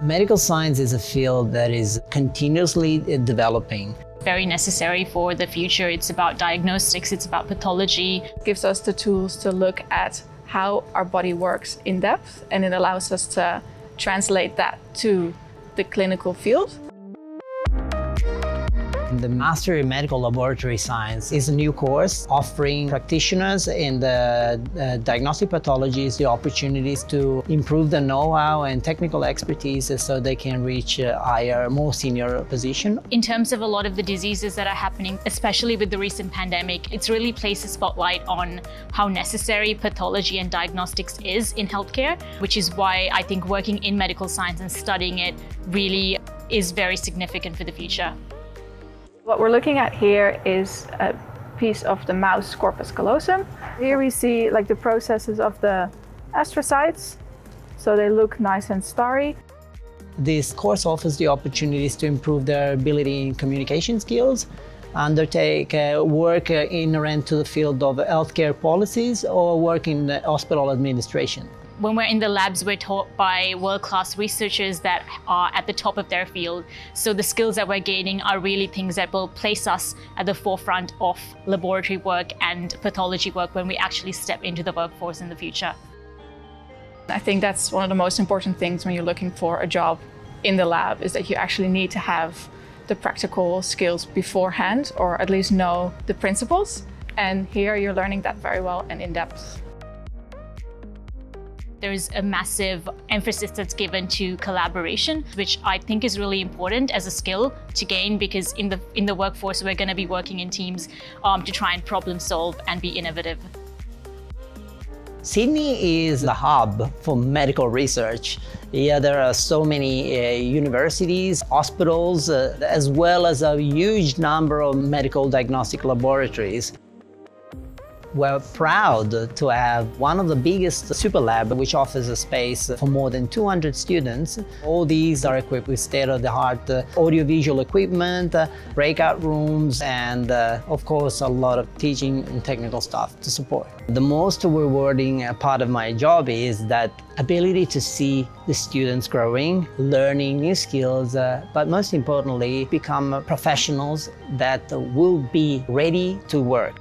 Medical science is a field that is continuously developing. Very necessary for the future. It's about diagnostics, it's about pathology. It gives us the tools to look at how our body works in depth and it allows us to translate that to the clinical field. The Master in Medical Laboratory Science is a new course offering practitioners in the uh, diagnostic pathologies the opportunities to improve the know-how and technical expertise so they can reach a higher, more senior position. In terms of a lot of the diseases that are happening, especially with the recent pandemic, it's really placed a spotlight on how necessary pathology and diagnostics is in healthcare, which is why I think working in medical science and studying it really is very significant for the future. What we're looking at here is a piece of the mouse corpus callosum. Here we see like the processes of the astrocytes. So they look nice and starry. This course offers the opportunities to improve their ability in communication skills, undertake uh, work uh, inherent to the field of healthcare policies or work in hospital administration when we're in the labs, we're taught by world-class researchers that are at the top of their field. So the skills that we're gaining are really things that will place us at the forefront of laboratory work and pathology work when we actually step into the workforce in the future. I think that's one of the most important things when you're looking for a job in the lab is that you actually need to have the practical skills beforehand or at least know the principles. And here you're learning that very well and in depth. There's a massive emphasis that's given to collaboration, which I think is really important as a skill to gain because in the, in the workforce, we're going to be working in teams um, to try and problem solve and be innovative. Sydney is the hub for medical research. Yeah, there are so many uh, universities, hospitals, uh, as well as a huge number of medical diagnostic laboratories. We're proud to have one of the biggest super lab which offers a space for more than 200 students. All these are equipped with state-of-the-art uh, audiovisual equipment, uh, breakout rooms, and uh, of course a lot of teaching and technical stuff to support. The most rewarding part of my job is that ability to see the students growing, learning new skills, but most importantly, become professionals that will be ready to work.